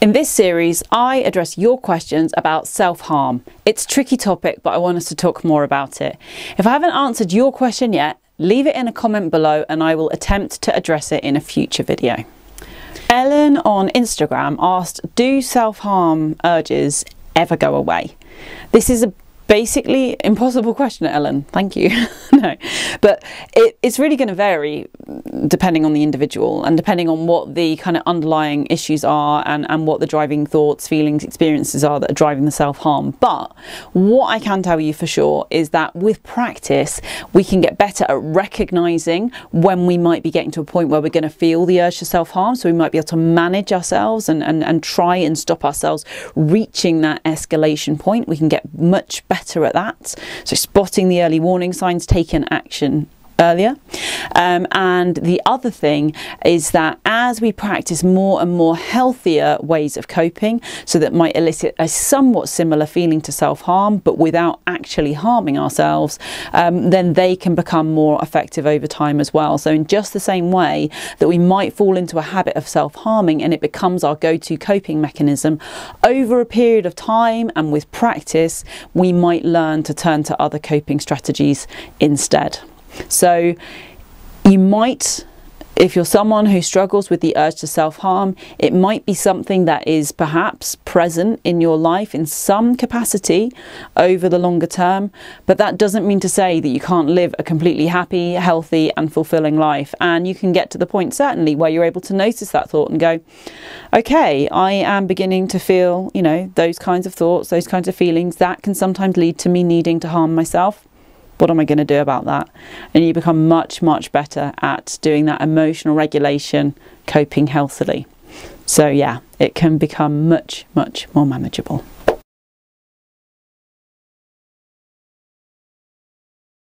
In this series, I address your questions about self harm. It's a tricky topic, but I want us to talk more about it. If I haven't answered your question yet, leave it in a comment below and I will attempt to address it in a future video. Ellen on Instagram asked, Do self harm urges ever go away? This is a basically impossible question ellen. Thank you. No. But it, it's really going to vary depending on the individual and depending on what the kind of underlying issues are and, and what the driving thoughts feelings experiences are that are driving the self-harm. But what i can tell you for sure is that with practice we can get better at recognizing when we might be getting to a point where we're going to feel the urge to self-harm. So we might be able to manage ourselves and, and, and try and stop ourselves reaching that escalation point. We can get much better better at that. So spotting the early warning signs, taking action earlier. Um, and the other thing is that as we practice more and more healthier ways of coping, so that might elicit a somewhat similar feeling to self harm, but without actually harming ourselves, um, then they can become more effective over time as well. So, in just the same way that we might fall into a habit of self harming and it becomes our go to coping mechanism, over a period of time and with practice, we might learn to turn to other coping strategies instead. So you might if you're someone who struggles with the urge to self harm, it might be something that is perhaps present in your life in some capacity over the longer term, but that doesn't mean to say that you can't live a completely happy, healthy, and fulfilling life. And you can get to the point, certainly, where you're able to notice that thought and go, okay, I am beginning to feel, you know, those kinds of thoughts, those kinds of feelings. That can sometimes lead to me needing to harm myself what am I going to do about that? And you become much, much better at doing that emotional regulation, coping healthily. So, yeah, it can become much, much more manageable.